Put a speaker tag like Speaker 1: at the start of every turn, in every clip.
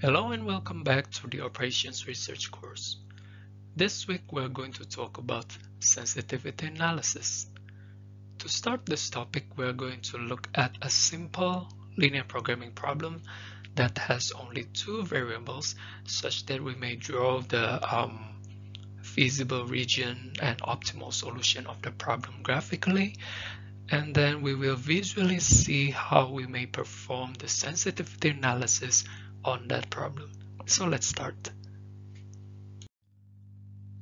Speaker 1: Hello and welcome back to the Operations Research course. This week we're going to talk about sensitivity analysis. To start this topic, we're going to look at a simple linear programming problem that has only two variables such that we may draw the um, feasible region and optimal solution of the problem graphically and then we will visually see how we may perform the sensitivity analysis on that problem. So let's start.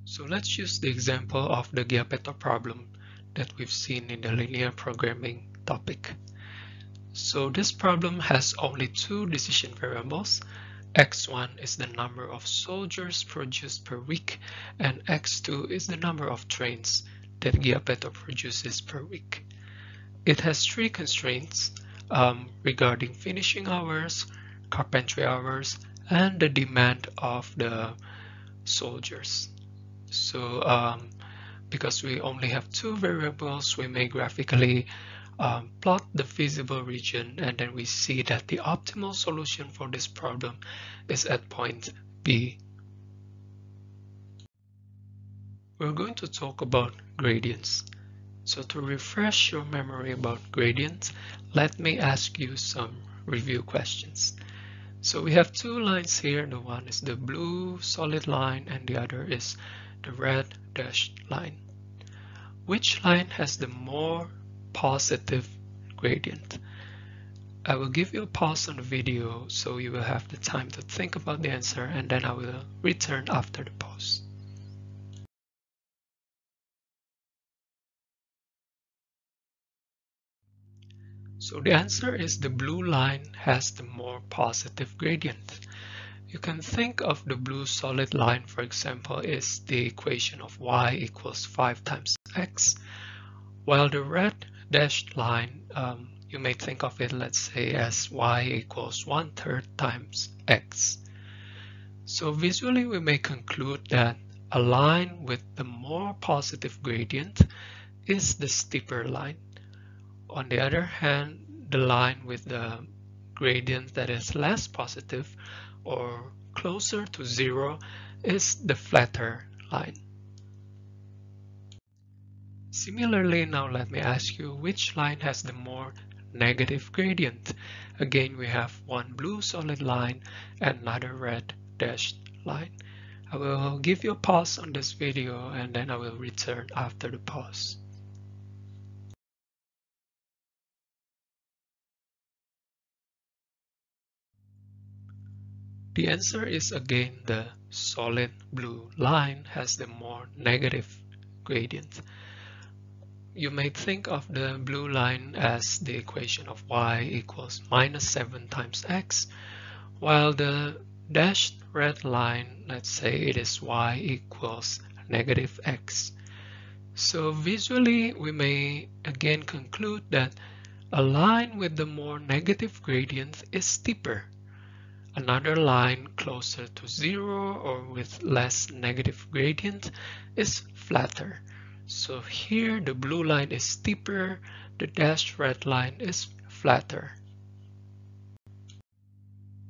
Speaker 1: So let's use the example of the Giapetto problem that we've seen in the linear programming topic. So this problem has only two decision variables. x1 is the number of soldiers produced per week and x2 is the number of trains that Giapetto produces per week. It has three constraints um, regarding finishing hours, carpentry hours, and the demand of the soldiers. So um, because we only have two variables, we may graphically um, plot the feasible region and then we see that the optimal solution for this problem is at point B. We're going to talk about gradients. So to refresh your memory about gradients, let me ask you some review questions. So we have two lines here. The one is the blue solid line and the other is the red dashed line. Which line has the more positive gradient? I will give you a pause on the video so you will have the time to think about the answer and then I will return after the pause. So the answer is the blue line has the more positive gradient. You can think of the blue solid line, for example, is the equation of y equals 5 times x, while the red dashed line, um, you may think of it, let's say, as y equals 1 third times x. So visually, we may conclude that a line with the more positive gradient is the steeper line. On the other hand, the line with the gradient that is less positive or closer to zero is the flatter line. Similarly, now let me ask you which line has the more negative gradient. Again, we have one blue solid line and another red dashed line. I will give you a pause on this video and then I will return after the pause. The answer is again the solid blue line has the more negative gradient. You may think of the blue line as the equation of y equals minus 7 times x, while the dashed red line, let's say it is y equals negative x. So visually, we may again conclude that a line with the more negative gradient is steeper Another line closer to zero or with less negative gradient is flatter. So here the blue line is steeper, the dashed red line is flatter.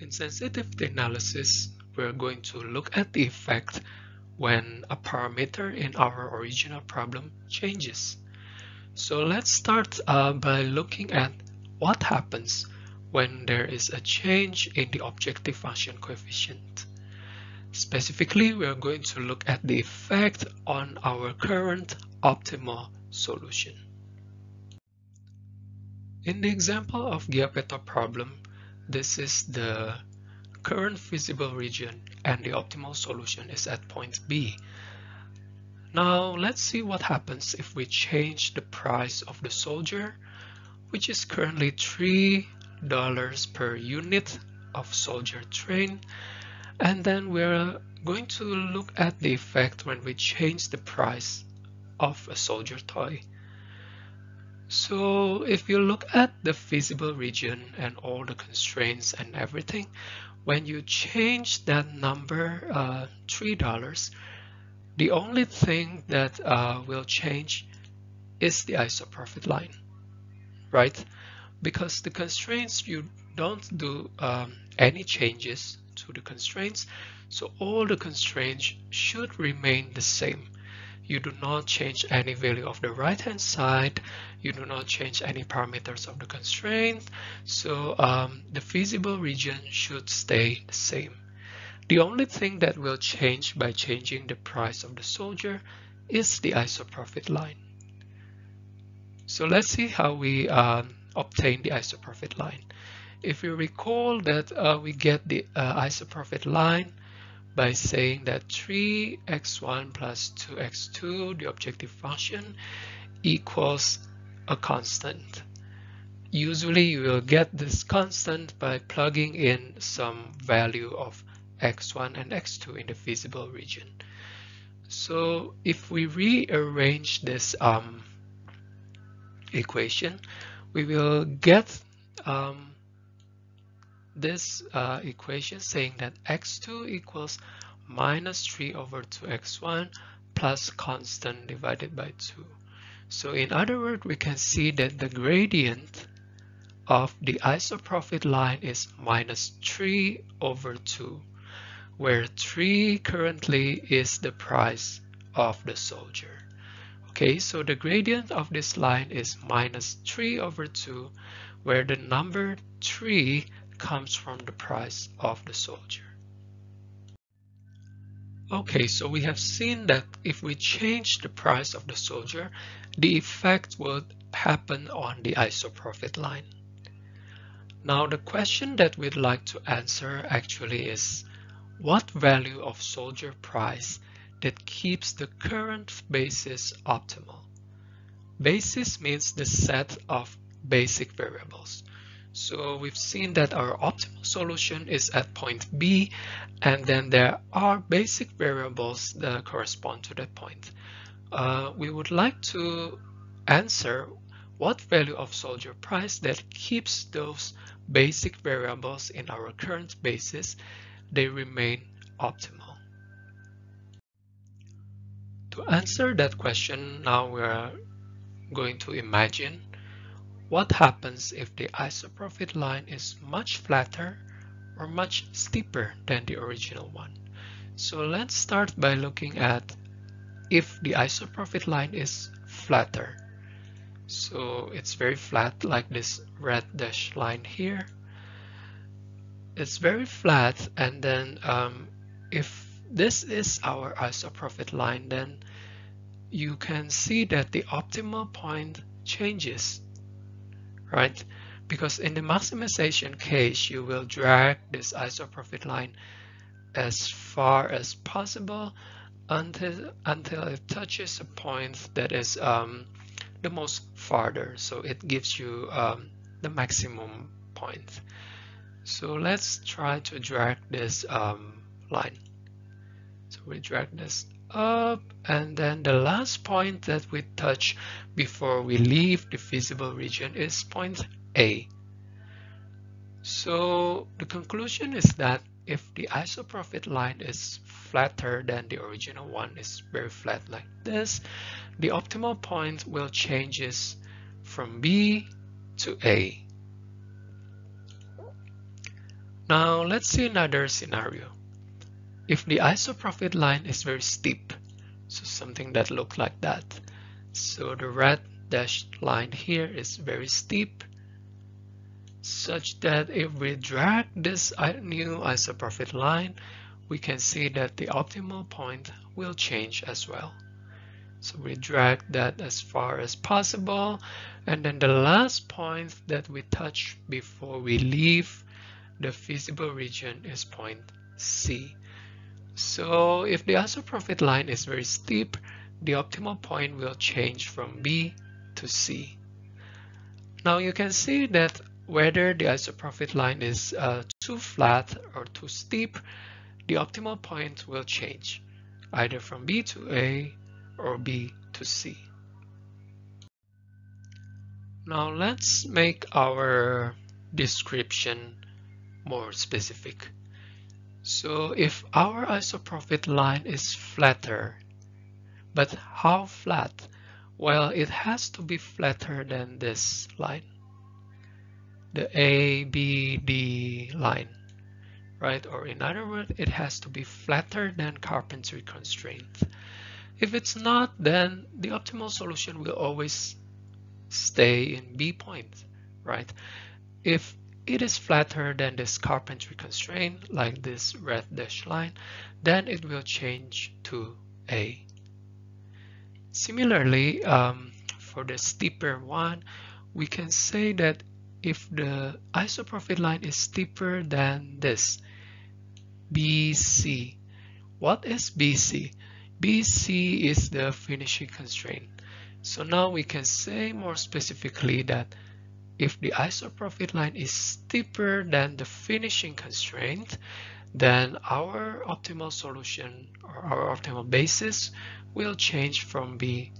Speaker 1: In sensitivity analysis, we're going to look at the effect when a parameter in our original problem changes. So let's start uh, by looking at what happens when there is a change in the objective function coefficient. Specifically, we are going to look at the effect on our current optimal solution. In the example of Giapetto problem, this is the current feasible region and the optimal solution is at point B. Now let's see what happens if we change the price of the soldier, which is currently 3 dollars per unit of soldier train and then we're going to look at the effect when we change the price of a soldier toy. So if you look at the feasible region and all the constraints and everything, when you change that number uh, $3, the only thing that uh, will change is the isoprofit line, right? Because the constraints you don't do um, any changes to the constraints. So all the constraints should remain the same. You do not change any value of the right hand side. You do not change any parameters of the constraint. So um, the feasible region should stay the same. The only thing that will change by changing the price of the soldier is the isoprofit line. So let's see how we um, obtain the isoprofit line. If you recall that uh, we get the uh, isoprofit line by saying that 3x1 plus 2x2, the objective function, equals a constant. Usually you will get this constant by plugging in some value of x1 and x2 in the feasible region. So if we rearrange this um, equation, we will get um, this uh, equation saying that x2 equals minus 3 over 2x1 plus constant divided by 2. So in other words, we can see that the gradient of the isoprofit line is minus 3 over 2, where 3 currently is the price of the soldier. Okay, so the gradient of this line is minus 3 over 2, where the number 3 comes from the price of the soldier. Okay, so we have seen that if we change the price of the soldier, the effect will happen on the isoprofit line. Now the question that we'd like to answer actually is what value of soldier price that keeps the current basis optimal? Basis means the set of basic variables. So we've seen that our optimal solution is at point B, and then there are basic variables that correspond to that point. Uh, we would like to answer what value of soldier price that keeps those basic variables in our current basis, they remain optimal. To answer that question, now we're going to imagine what happens if the isoprofit line is much flatter or much steeper than the original one? So let's start by looking at if the isoprofit line is flatter. So it's very flat like this red dash line here. It's very flat and then um, if this is our isoprofit line then you can see that the optimal point changes right? Because in the maximization case, you will drag this isoprofit line as far as possible until until it touches a point that is um, the most farther. So it gives you um, the maximum point. So let's try to drag this um, line. So we drag this up and then the last point that we touch before we leave the feasible region is point A. So the conclusion is that if the isoprofit line is flatter than the original one is very flat like this, the optimal point will changes from B to A. Now let's see another scenario. If the isoprofit line is very steep, so something that looks like that. So the red dashed line here is very steep, such that if we drag this new isoprofit line, we can see that the optimal point will change as well. So we drag that as far as possible. And then the last point that we touch before we leave the feasible region is point C. So if the isoprofit line is very steep, the optimal point will change from B to C. Now you can see that whether the isoprofit line is uh, too flat or too steep, the optimal point will change either from B to A or B to C. Now let's make our description more specific. So if our isoprofit line is flatter, but how flat? Well, it has to be flatter than this line. the A, B, D line, right? Or in other words, it has to be flatter than carpentry constraint. If it's not, then the optimal solution will always stay in B point, right? If it is flatter than this carpentry constraint, like this red dashed line, then it will change to A. Similarly, um, for the steeper one, we can say that if the isoprofit line is steeper than this, BC. What is BC? BC is the finishing constraint. So now we can say more specifically that if the isoprofit line is steeper than the finishing constraint, then our optimal solution or our optimal basis will change from B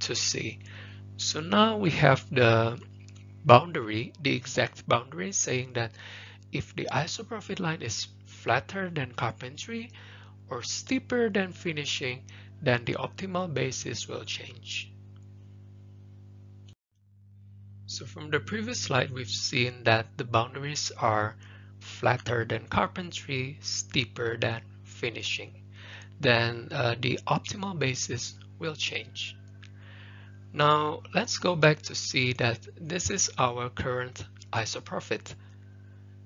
Speaker 1: to C. So now we have the boundary, the exact boundary saying that if the isoprofit line is flatter than carpentry or steeper than finishing, then the optimal basis will change. So from the previous slide, we've seen that the boundaries are flatter than carpentry, steeper than finishing. Then uh, the optimal basis will change. Now let's go back to see that this is our current isoprofit.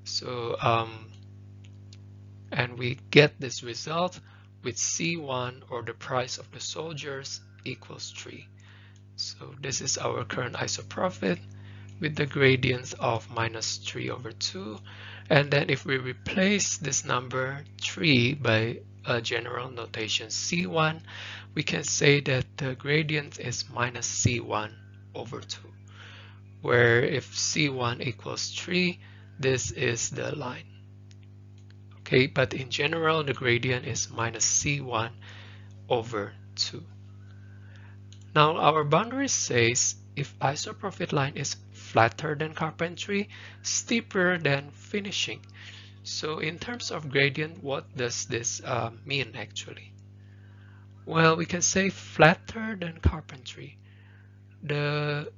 Speaker 1: So, um, and we get this result with C1 or the price of the soldiers equals 3. So this is our current isoprofit with the gradient of minus 3 over 2. And then if we replace this number 3 by a general notation C1, we can say that the gradient is minus C1 over 2. Where if C1 equals 3, this is the line. Okay, but in general, the gradient is minus C1 over 2. Now our boundary says if isoprofit line is flatter than carpentry, steeper than finishing. So in terms of gradient, what does this uh, mean actually? Well, we can say flatter than carpentry. The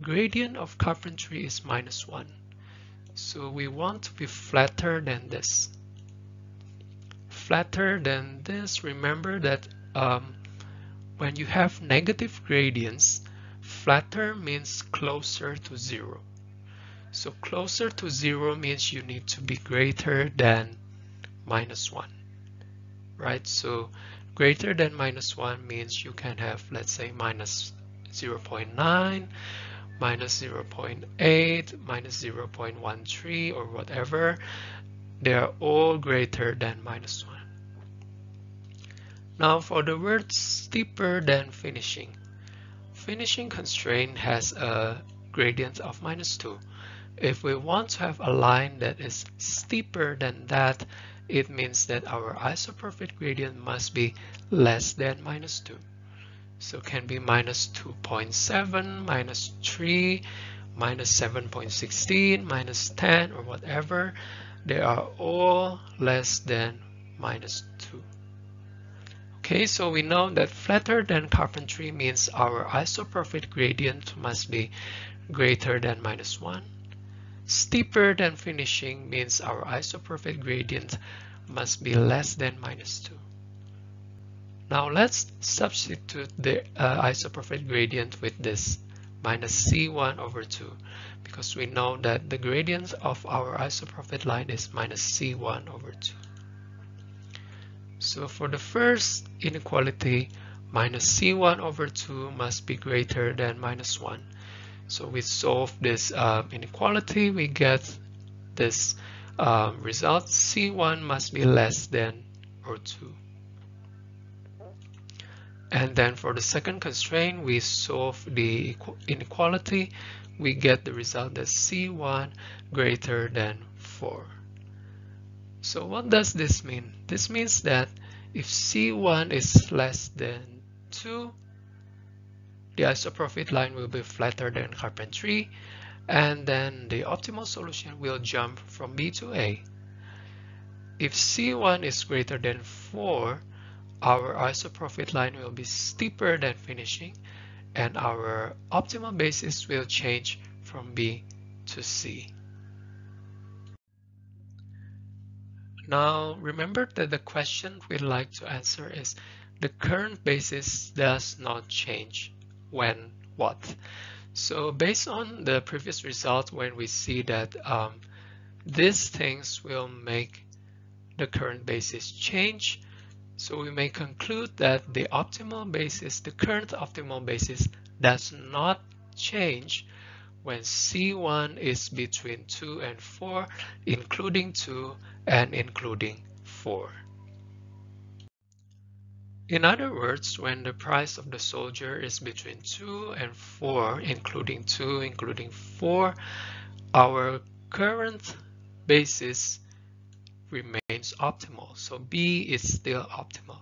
Speaker 1: gradient of carpentry is minus 1. So we want to be flatter than this. Flatter than this, remember that um, when you have negative gradients, Flatter means closer to zero. So closer to zero means you need to be greater than minus one, right? So greater than minus one means you can have, let's say, minus 0.9, minus 0.8, minus 0.13 or whatever. They are all greater than minus one. Now for the word steeper than finishing, finishing constraint has a gradient of minus 2. If we want to have a line that is steeper than that, it means that our isoprofit gradient must be less than minus 2. So can be minus 2.7, minus 3, minus 7.16, minus 10, or whatever. They are all less than minus 2. Okay, so we know that flatter than carpentry means our isoprofit gradient must be greater than minus 1. Steeper than finishing means our isoprofit gradient must be less than minus 2. Now let's substitute the uh, isoprofit gradient with this minus c1 over 2 because we know that the gradient of our isoprofit line is minus c1 over 2. So for the first inequality, minus c1 over 2 must be greater than minus 1. So we solve this uh, inequality, we get this uh, result, c1 must be less than or 2. And then for the second constraint, we solve the inequality, we get the result that c1 greater than 4. So what does this mean? This means that if C1 is less than 2, the isoprofit line will be flatter than carpentry, and then the optimal solution will jump from B to A. If C1 is greater than 4, our isoprofit line will be steeper than finishing, and our optimal basis will change from B to C. Now remember that the question we'd like to answer is the current basis does not change when what. So based on the previous result when we see that um, these things will make the current basis change, so we may conclude that the optimal basis, the current optimal basis does not change when C1 is between 2 and 4, including 2 and including 4. In other words, when the price of the soldier is between 2 and 4, including 2, including 4, our current basis remains optimal. So B is still optimal.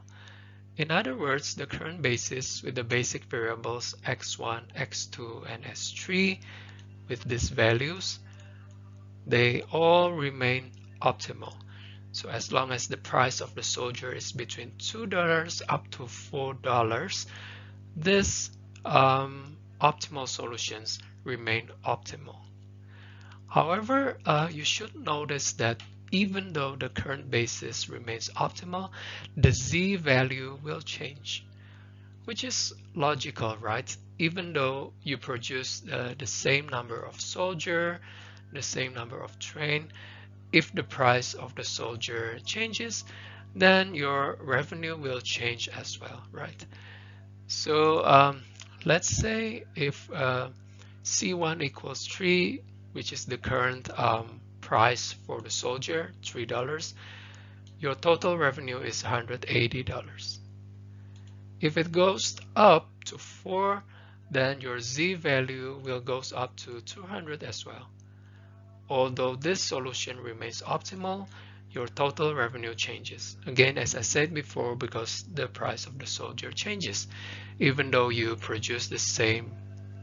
Speaker 1: In other words, the current basis with the basic variables x1, x2, and s3 with these values, they all remain optimal. So as long as the price of the soldier is between $2 up to $4, these um, optimal solutions remain optimal. However, uh, you should notice that even though the current basis remains optimal, the z value will change, which is logical, right? Even though you produce uh, the same number of soldier, the same number of train, if the price of the soldier changes, then your revenue will change as well, right? So um, let's say if uh, C1 equals 3, which is the current um, price for the soldier, $3, your total revenue is $180. If it goes up to 4, then your Z value will goes up to 200 as well. Although this solution remains optimal, your total revenue changes. Again, as I said before, because the price of the soldier changes, even though you produce the same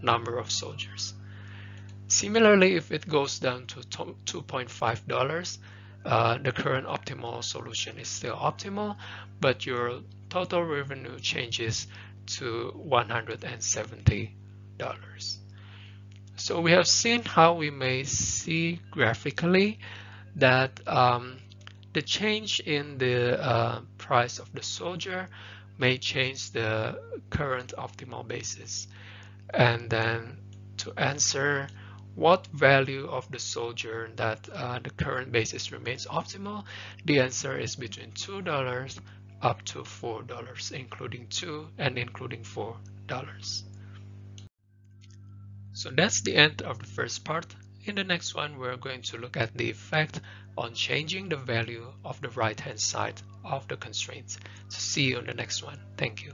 Speaker 1: number of soldiers. Similarly, if it goes down to $2.5, uh, the current optimal solution is still optimal, but your total revenue changes to $170. So we have seen how we may see graphically that um, the change in the uh, price of the soldier may change the current optimal basis. And then to answer what value of the soldier that uh, the current basis remains optimal, the answer is between $2 up to $4, including 2 and including $4. So that's the end of the first part. In the next one, we're going to look at the effect on changing the value of the right-hand side of the constraints. So see you on the next one. Thank you.